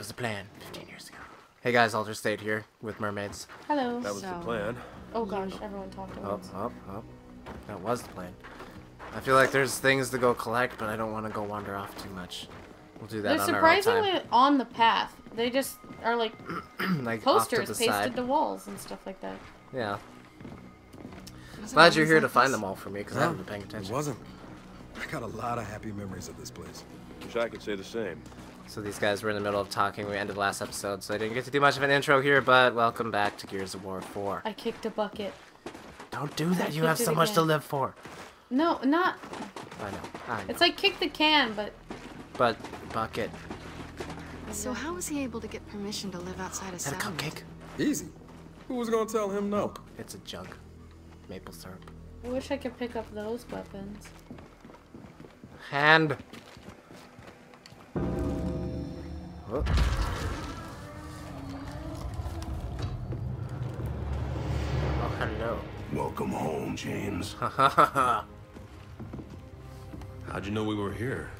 was the plan 15 years ago. Hey guys, Altered State here with mermaids. Hello. That was the plan. Oh gosh, everyone talked at Up, once. up, up. That was the plan. I feel like there's things to go collect, but I don't want to go wander off too much. We'll do that They're on our own surprisingly time. on the path. They just are like like off to posters the pasted side. to walls and stuff like that. Yeah. Was it Glad you're always here to like find them all for me because I No, haven't been paying It attention. wasn't. I got a lot of happy memories of this place. Wish I could say the same. So these guys were in the middle of talking. We ended the last episode, so I didn't get to do much of an intro here, but welcome back to Gears of War 4. I kicked a bucket. Don't do that. You have so much to live for. No, not. I know. I know. It's like kick the can, but But bucket. So how was he able to get permission to live outside of Is that a cupcake? Easy. Who was gonna tell him no? It's a jug. Maple syrup. I wish I could pick up those weapons. Hand. Oh. Oh, hello. Welcome home, James. Ha ha ha ha. How'd you know we were here?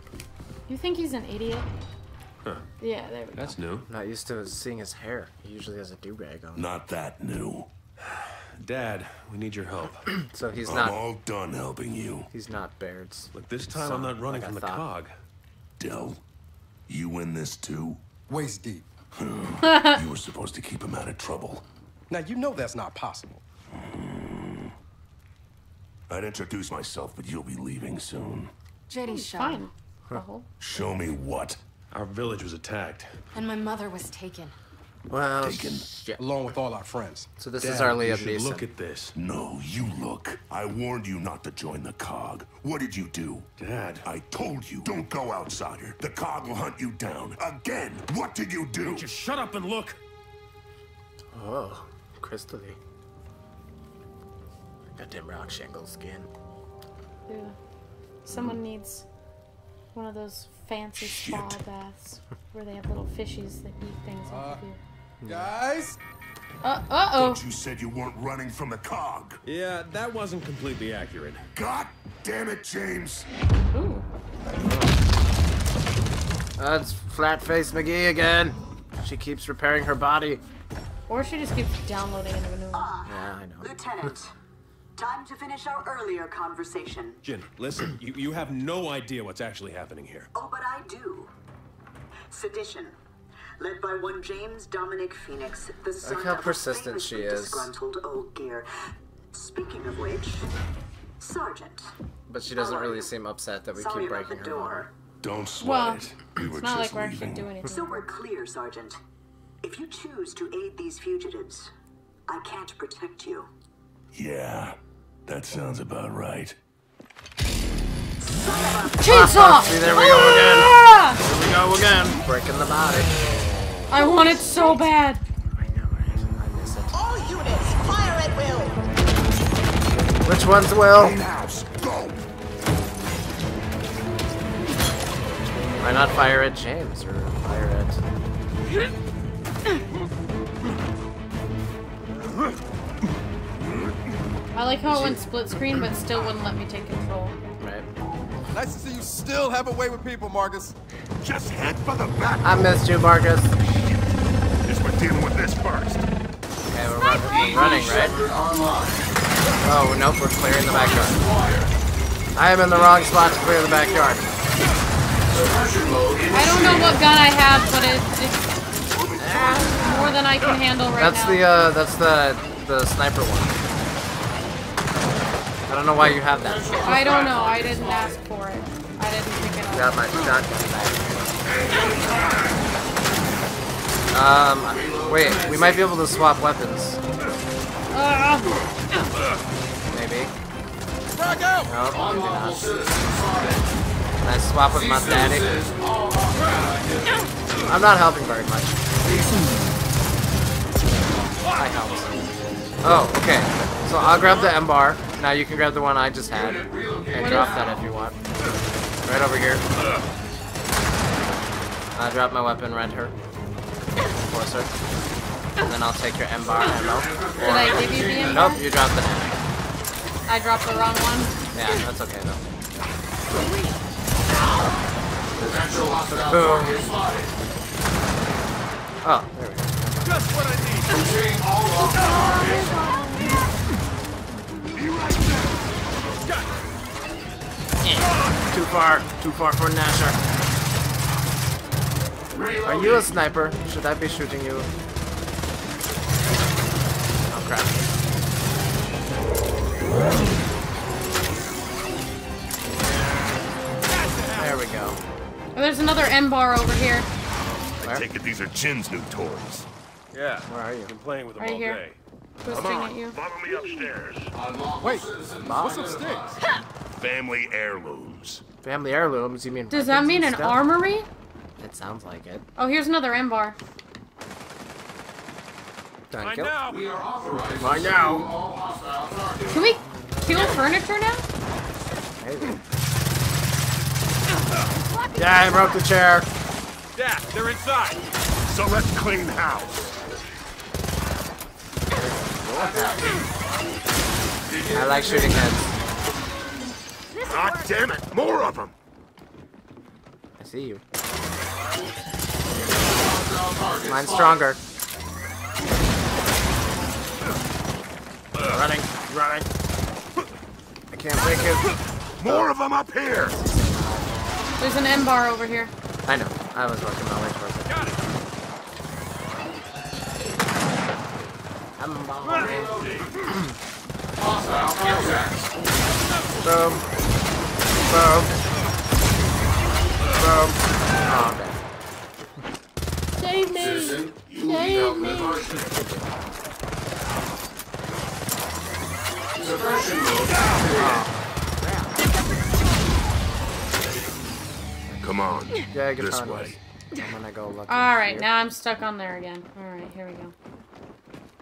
You think he's an idiot? Huh. Yeah, there we go. That's new. Not used to seeing his hair. He usually has a do-rag on. Not that new. Dad, we need your help. So he's I'm not. all done helping you. He's not Baird's. Look, this time I'm not running like I from the thought. cog. Del, you in this too? Waist deep. you were supposed to keep him out of trouble. Now you know that's not possible. Mm-hmm. I'd introduce myself, but you'll be leaving soon. JD's shot. Fine. Show me what? Our village was attacked. And my mother was taken. Well, Taken. shit. Along with all our friends. So this Dad, is our you Liam Neeson. look at this. No, you look. I warned you not to join the cog. What did you do? Dad. I told you, don't go outsider. The cog will hunt you down. Again, what did you do? Just shut up and look. Oh, crystally. Goddamn rock shingle skin. Yeah. Someone needs one of those fancy spa baths where they have little fishies that eat things off uh, of you. Guys? Uh, uh-oh. Thought you said you weren't running from the cog. Yeah, that wasn't completely accurate. God damn it, James. Ooh. That's flat face McGee again. She keeps repairing her body. Or she just keeps downloading into a new one. Yeah, I know. Lieutenant, time to finish our earlier conversation. Jinn, listen, you, you have no idea what's actually happening here. Oh, but I do. Sedition, led by one James Dominic Fenix, the son how of a persistent she is. disgruntled old gear. Speaking of which, Sergeant. But she doesn't really seem upset that we Sorry keep breaking the her door. Don't sweat Well, it. We were It's not just like we're actually leaving. doing So we're clear, Sergeant. If you choose to aid these fugitives, I can't protect you. Yeah, that sounds about right. Chainsaw! See, there we go again. Ah! Here we go again. Breaking the body. I want it so bad. I know, right? I miss it. All units, fire at will! Which one's Will? Main! Why not fire at James or fire at. I like how it went split screen, but still wouldn't let me take control. Right. Nice to see you still have a way with people, Marcus. Just head for the back. I missed you, Marcus. Guess we're dealing with this first. Okay, we're run- we're running, right? Oh, nope, we're clearing the backyard. I am in the wrong spot to clear the backyard. I don't know what gun I have, but it, it's more than I can handle right That's now. the, uh, that's the, the sniper one. I don't know why you have that. I don't know. I didn't ask for it. I didn't pick it up. Got my shotgun back. Um, wait, we might be able to swap weapons. Maybe. Frag out! No, maybe not. Can I swap with my daddy? I'm not helping very much. I helped. Oh, okay. So I'll grab the EMBAR. Now you can grab the one I just had. And drop that if you want. Right over here. I'll drop my weapon, rent her. Force her. And then I'll take your EMBAR ammo. Did I give you the M Nope, you dropped it. I dropped the wrong one. Yeah, that's okay though. Boom. Oh, there we go. Just what I need. Too far. Too far for Gnasher. Are you a sniper? Should I be shooting you? Oh crap. There we go. Oh, there's another EMBAR over here. Where? Take it these are Jinn's new toys. Yeah. Where are you? Been playing with them Right all here. day. Twisting at you. Follow me upstairs. Wait, what's upstairs? Family heirlooms. Family heirlooms, you mean Does that mean an stuff? armory? It sounds like it. Oh, here's another EMBAR. Done I kill. know. I know. Can we kill furniture now? Maybe. Yeah, I broke the chair. Yeah, they're inside. So let's clean house. I like shooting heads. God damn it! More of them. I see you. Mine's stronger. Running, running. I can't break it. More of them up here. There's an EMBAR over here. I know. I was working my way towards it. Got it. I'm bombing. Boom. Boom. Boom. Oh, okay. Save me! Save me! Come on. Yeah, get This on way. I'm gonna go look. Alright, here. now I'm stuck on there again. Alright, here we go.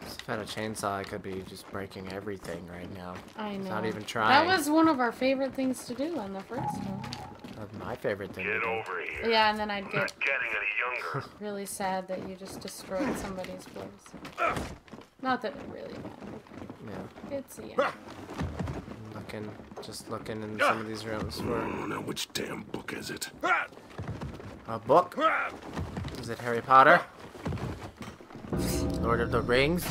If I had a chainsaw, I could be just breaking everything right now. I know. Not even trying. That was one of our favorite things to do on the first one. That's my favorite thing. to Get do. over here. Yeah, and then I'd get Getting any younger. really sad that you just destroyed somebody's place. Not that it really mattered. Yeah. It's yeah. Looking, just looking in ah! some of these rooms for Oh, now which damn book is it? a book. Ah! Is it Harry Potter? Ah! Lord of the Rings?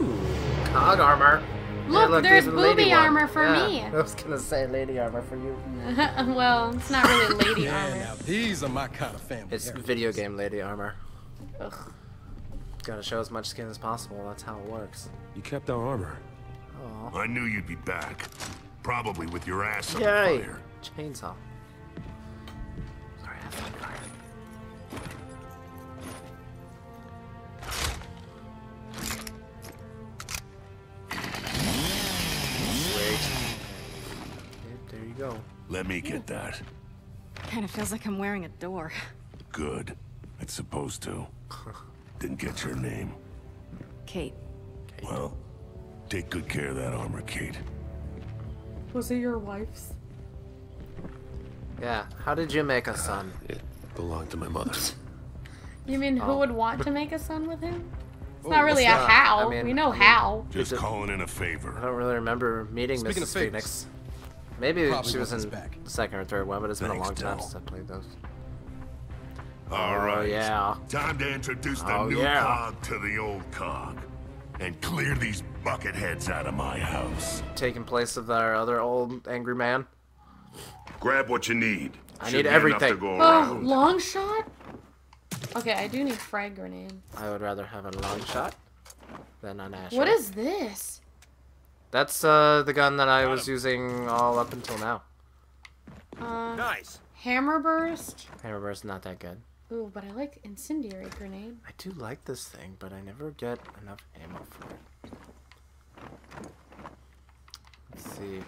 Ooh, cog armor. Hey, Look, there's there's a lady booby one. armor for Yeah, me. I was gonna say lady armor for you. well, it's not really lady Yeah, armor. now these are my kind of family. It's heritage. video game lady armor. Ugh. Gotta show as much skin as possible. That's how it works. You kept our armor. Oh. I knew you'd be back. Probably with your ass on Yay! fire. Chainsaw. Let me get that. Kind of feels like I'm wearing a door. Good. It's supposed to. Didn't get your name. Kate, Well, take good care of that armor, Kate. Was it your wife's? Yeah. How did you make a son? Uh, it belonged to my mother. You mean who Oh. would want to make a son with him? It's Oh, not really a what's that? how. I mean- we know I mean- how. Just calling in a favor. I don't really remember meeting Speaking Mrs. Fenix. Maybe probably she was in this back. the second or third one, but it's been a long time Del. since I played those. All Oh, yeah. Time to introduce the Oh, new yeah. cog to the old cog. And clear these bucket heads out of my house. Taking place of our other old angry man. Grab what you need. I Should need everything. To go Oh, around. long shot? Okay, I do need frag grenade. I would rather have a long shot than a Gnasher. What is this? That's uh, the gun that I was using all up until now. Uh, Nice. Hammerburst? Hammerburst's not that good. Ooh, but I like incendiary grenade. I do like this thing, but I never get enough ammo for it. Let's see.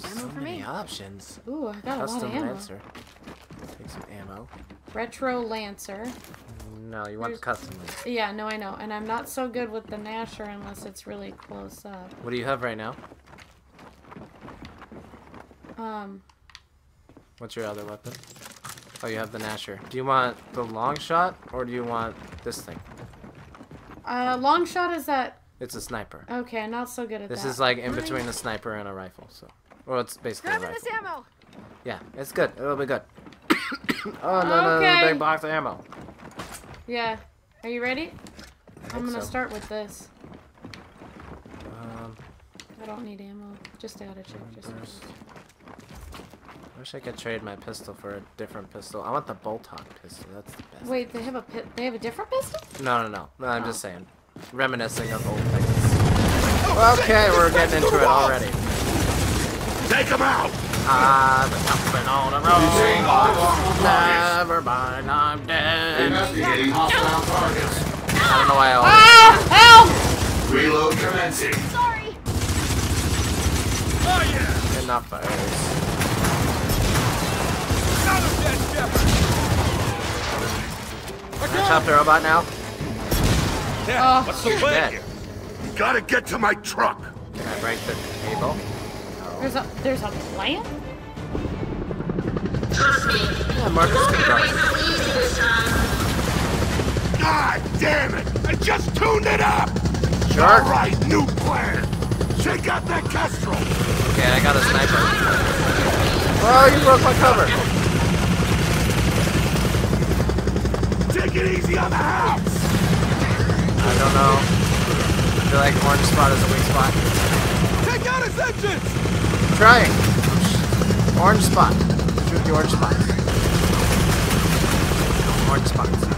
There's Ammo so for many me. options. Ooh, I got a lot Custom of ammo. Lancer. Take some ammo. Retro Lancer. No, you want the custom Lancer. Yeah, no, I know. And I'm not so good with the Gnasher unless it's really close up. What do you have right now? Um, What's your other weapon? Oh, you have the Gnasher. Do you want the long shot or do you want this thing? uh, long shot is that. It's a sniper. Okay, I'm not so good at This this is like in between a sniper and a rifle, so. Well, it's basically grabbing this ammo. Yeah, it's good. It'll be good. oh, no, no, no, big box of ammo. Yeah. Are you ready? I'm gonna so. start with this. Um, I don't need ammo. Just out of check. Just in First. case. I wish I could trade my pistol for a different pistol. I want the Boltok pistol. That's the best. Wait, they have a pi- they have a different pistol? No, no, no. No, I'm just saying. Reminiscing of old things. Okay, we're getting into it already. Take him out! I've been jumping on the road. Never mind, I'm dead. Investigating hostile targets. I don't know why I always... Ah! Help! Reload commencing. Sorry. Oh, yeah. Enough fires. Can I chop the robot now? Yeah, Oh. what's the Dead. plan here? Gotta get to my truck. Can I break the table? There's a there's a plant? Yeah, Marcus can drive. God damn it! I just tuned it up! Sure. All right, new plan. Check out that Kestrel. Okay, I got a sniper. Oh, you broke my cover. Take it easy on the house. I don't know. I feel like orange spot is a weak spot. Take out his engines! Trying. Orange spot. Shoot the orange spot. Orange spot.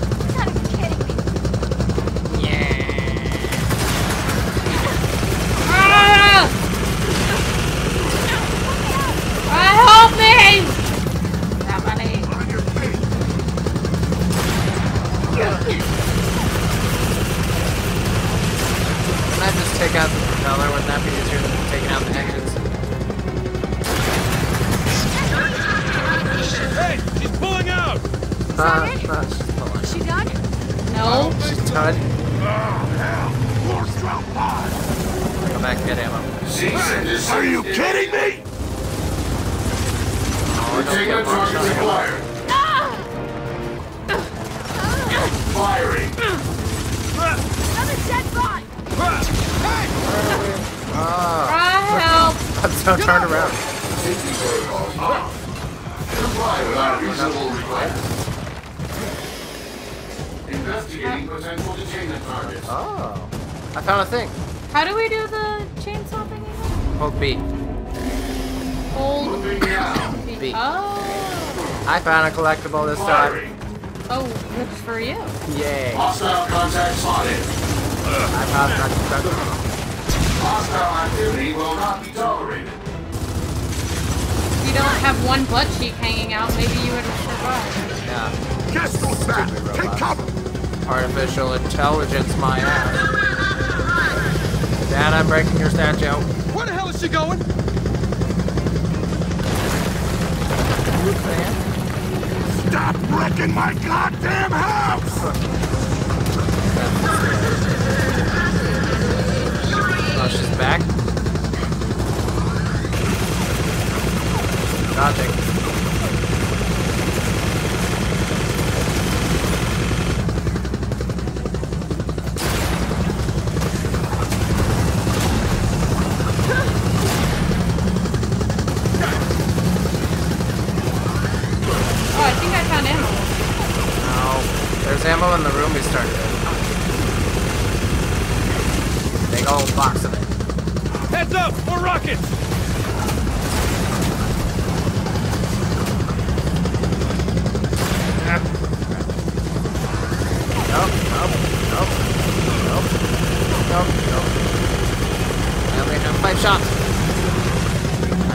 so turned around. Comply without reasonable request. Investigating potential detainment targets. Oh, I found a thing. How do we do the chainsaw thing again? Hold B. Hold Moving B. Oh. I found a collectible this time. Oh, good for you. Yay. Hostile contact spotted. I found a collectible. Hostile activity will not be tolerated. If you don't have one butt cheek hanging out, maybe you would survive. Yeah. Kestrel's back. Take cover. Artificial intelligence, my ass. Dad, I'm breaking your statue. Where the hell is she going? Stop wrecking my goddamn house! Back. Dodging. Oh, I think I found ammo. No. There's ammo in the room we started in. Big old box of it. Heads up! More rockets! Nope, nope, nope, nope, nope, nope. I only have five shots. I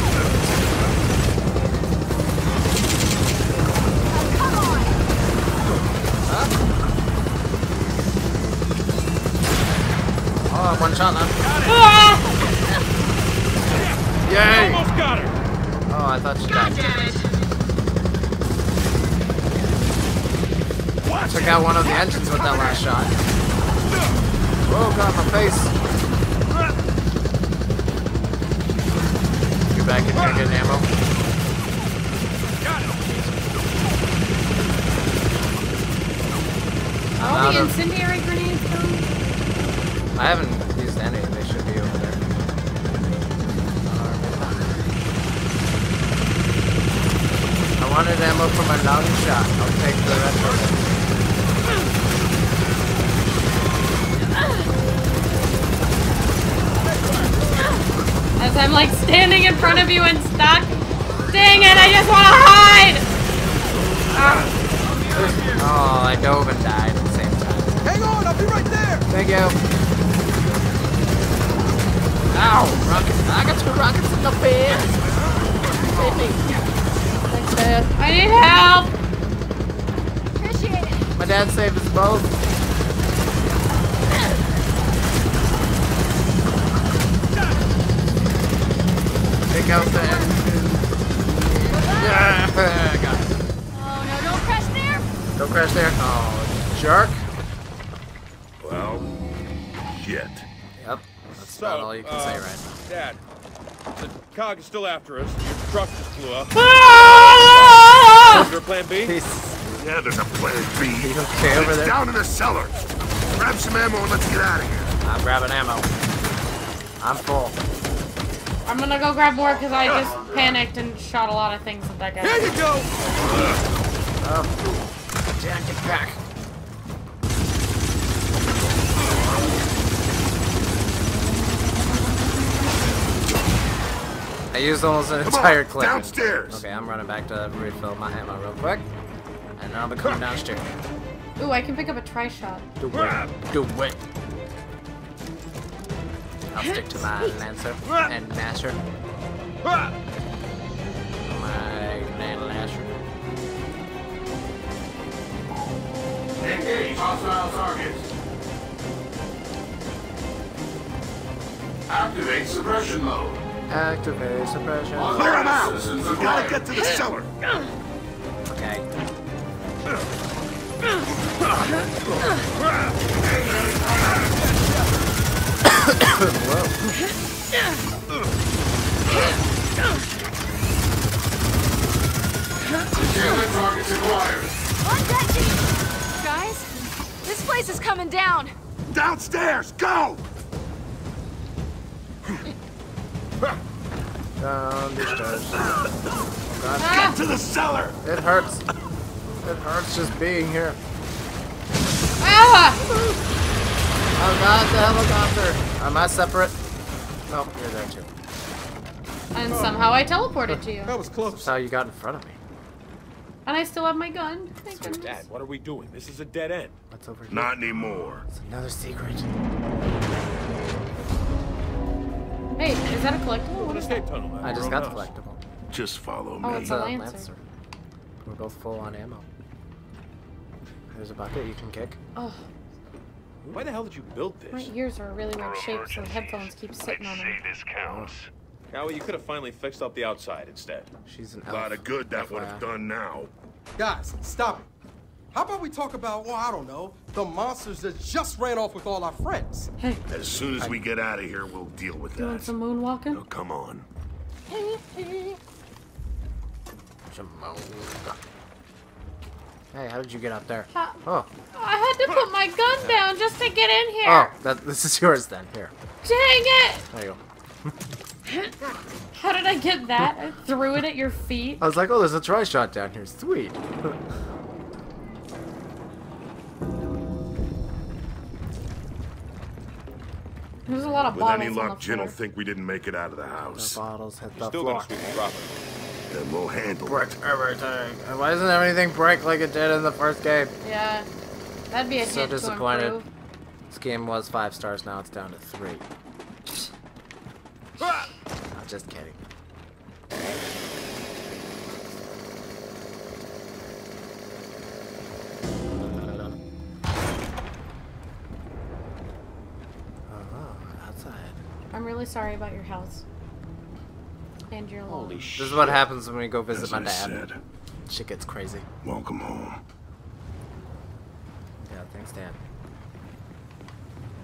face. Standing in front of you and stuck. Dang it, I just want to hide! Oh, I dove and died at the same time. Hang on, I'll be right there. Thank you. Ow! Rockets! I got two rockets in the face! Save me. Thanks, Dad. I need help! Appreciate it. My dad saved us both. Take out the engine. Yeah, got it. Oh no, don't crash there. Don't crash there. Oh, jerk. Well, shit. Yep. That's So, about all you can say uh, right now. Dad, the cog is still after us. Your truck just blew up. Ah! Is there a plan B? Peace. Yeah, there's a plan B. You okay over It's there? down in the cellar. Grab some ammo and let's get out of here. I'm grabbing ammo. I'm full. I'm gonna go grab more because I just panicked and shot a lot of things at that guy. Here you go. Oh. Dad, get back. I used almost an Come entire on, clip. downstairs. Okay, I'm running back to refill my ammo real quick. And then I'll be coming downstairs. Ooh, I can pick up a TriShot. Do it. Do it. I'll stick to my Lancer and Gnasher. My Land Lasher. Engage hostile targets. Activate suppression mode. Activate suppression. Clear them out. We gotta get to the cellar. Okay. This place is coming down. Downstairs. Go. Down the stairs. Oh god. Ah! To the cellar. It hurts. It hurts just being here. Ah! Oh god, the helicopter. Am I separate? No, you're there too. And somehow I teleported to you. That was close. That's how you got in front of me. And I still have my gun. Thank goodness. Dad, what are we doing? This is a dead end. What's over here? Not anymore. It's another secret. Hey, is that a collectible? What is that? Escape tunnel. I just got the collectible. Just follow Oh, me. it's It's a a Lancer. Lancer. We're both full on ammo. There's a bucket you can kick. Oh, Why the hell did you build this? my ears are a really weird shape, so the headphones keep sitting on them. this counts. Yeah, well, you could have finally fixed up the outside instead. She's an A lot of good that would have done now. Guys, stop it. How about we talk about, well, I don't know, the monsters that just ran off with all our friends? Hey, As soon as we get out of here, we'll deal with you want that. some moonwalking? Oh, come on. Shimon. Hey, how did you get up there? Ha- Oh, I had to put my gun down just to get in here. oh, that this is yours then. Here, Dang it! there you go. How did I get that? I threw it at your feet. I was like, oh, there's a TriShot down here. Sweet. There's a lot of With bottles any luck, Jinn will think we didn't make it out of the the house. bottles hit the Still floor. gonna sweep the property. Then we'll handle Brick it. everything. And why doesn't everything break like it did in the first game? Yeah, that'd be a So hit disappointed. to improve. This game was five stars. Now it's down to three. I'm just kidding. Oh, outside. I'm really sorry about your house. And your lawn. Holy This is what happens when we go visit As my I dad. said, Shit gets crazy. welcome home. Yeah, thanks, Dad.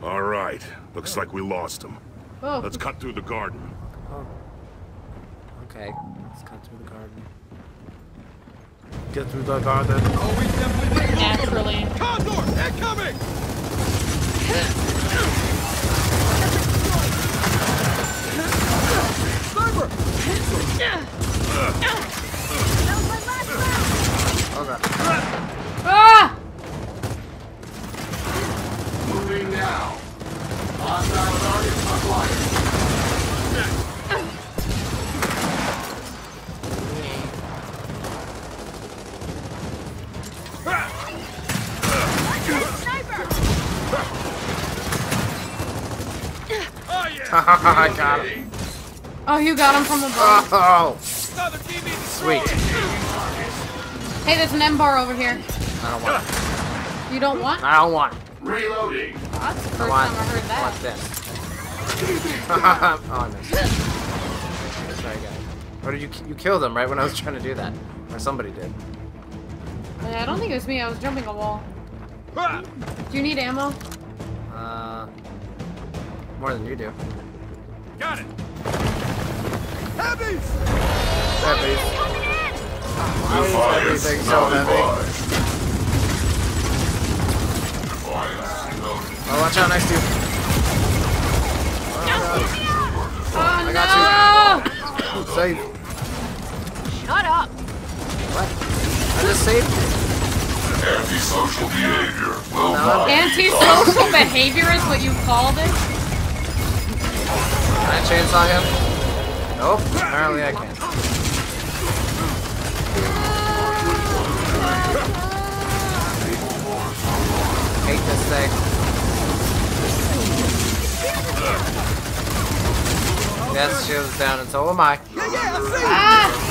All right. Looks oh. like we lost him. Oh, Let's cut through the garden. Oh. Okay. Let's cut through the garden. get through the garden. Naturally. Condor, incoming! Sniper! Oh. Ah! Moving now. Hostile targets acquired. I got him. Oh, you got him from above. Oh, sweet. Hey, there's an EMBAR over here. I don't want it. You don't want? I don't want it. Reloading. Oh, that's the I first want, time I heard I that. want this. oh, I missed. Sorry, guys. Or did you you killed him right when I was trying to do that? Or somebody did. Yeah, I don't think it was me. I was jumping a wall. Do you need ammo? Uh, more than you do. Got it. Heavies! Heavies. The fire's everything so heavy? advised. Defiance loaded. Oh, watch out next to you. Oh, oh, I no! got you. Save. Shut up. What? I just saved you. Antisocial behavior will No. not be Antisocial behavior is what you called it? Can I chainsaw him? Nope. Apparently I can't. Hate this thing. Yes, shield's down, and so am I. Yeah, yeah, I see! Ah!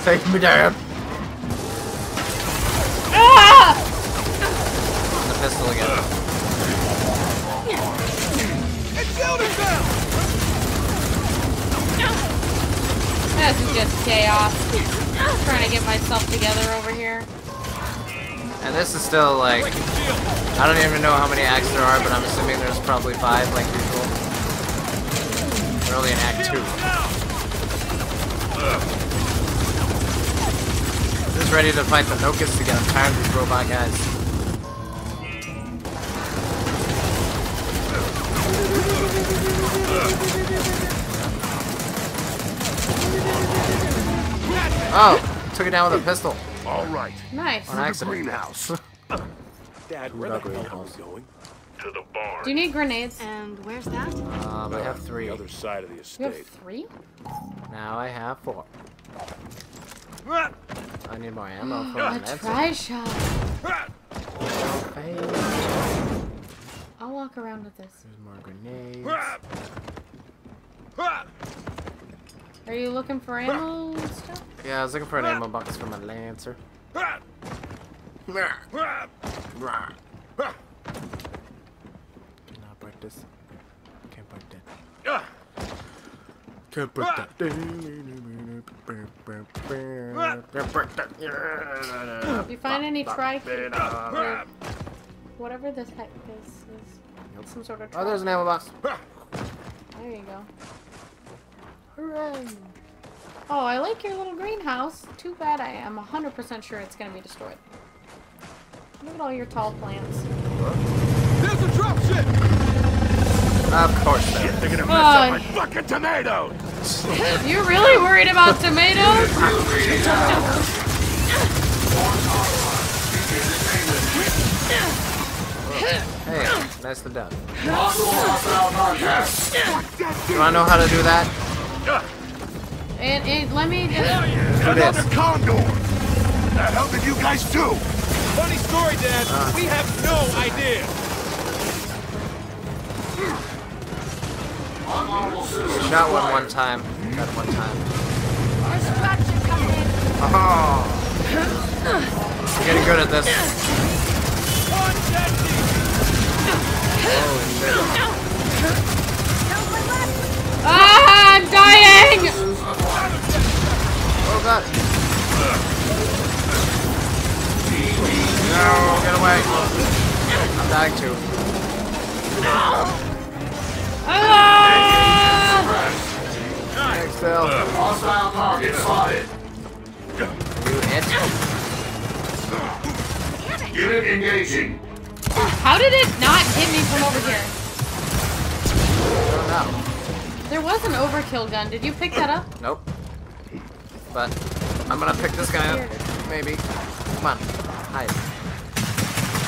Take me down. Pistol again. And shield down! This is just chaos. I'm trying to get myself together over here. And this is still like I don't even know how many acts there are, but I'm assuming there's probably five, like usual. We're only in Act Two. Just ready to fight the Nokus again. I'm tired of these robot guys. Oh, took it down with a pistol All right. Nice. on The accident. greenhouse. Dad, where the hell are we going? To the barn. Do you need grenades? And where's that? Um, I have three. The other side of the estate. You have three? Now I have four. Ah! I need more ammo for mm. my A meds. TriShot. Ah! Walk around with this. There's more grenades. Are you looking for ammo and stuff? Yeah, I was looking for an ammo box for my Lancer. Can I break this? Can't break that. Can't break that. If you find any tri uh, whatever this heck is, is some sort of Oh, there's an tri- ammo box. There you go. Hooray! Oh, I like your little greenhouse. Too bad I am 100% sure it's gonna be destroyed. Look at all your tall plants. There's a drop ship! Of course there. They're gonna mess Oh. up my fucking tomatoes. You really worried about tomatoes? Hey, nicely done. You wanna know how to do that? And, and let me just. Do Another this. condor. The hell did you guys do? Funny story, Dad. Uh. we have no idea. Shot one one time. Got one time. Distraction coming in. Oh. I'm getting good at this. Holy shit. Ah, I'm dying! Oh god. No, get away. I'm dying too. Ah! Thanks, Phil. Hostile target spotted. You hit. Unit engaging. How did it not hit me from over here? I don't know. There was an overkill gun. Did you pick that up? Nope. But I'm gonna pick this guy up. Maybe. Come on. Hide.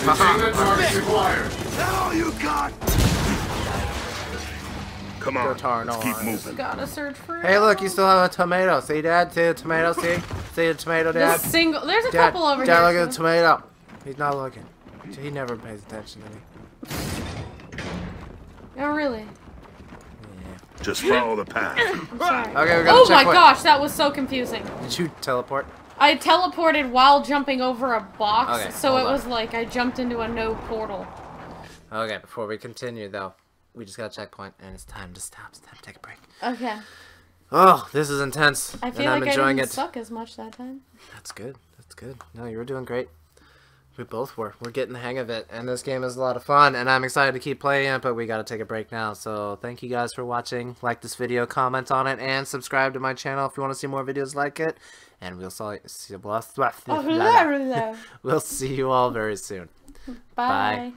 Containment targets acquired. Is all you got? Come on. tar, no let's keep on. moving. Gotta search for Hey, look, you still have a tomato. See, Dad? See the tomato? See? See the tomato, Dad? The single. There's a Dad, couple over Dad, here. look at the tomato. He's not looking. He never pays attention to me. Oh really? Yeah. Just follow the path. Okay, we got Oh my gosh, that was so confusing. Did you teleport? I teleported while jumping over a box, Okay, so it on. was like I jumped into a no portal. Okay, before we continue, though, we just got a checkpoint, and it's time to stop. It's time to take a break. Okay. Oh, this is intense, I feel and I'm like I enjoying didn't it. suck as much that time. That's good. That's good. No, you were doing great. We both were. We're getting the hang of it, and this game is a lot of fun, and I'm excited to keep playing it, but we gotta take a break now. So thank you guys for watching. Like this video, comment on it, and subscribe to my channel if you want to see more videos like it. And we'll see, Oh, we'll see you all very soon. Bye.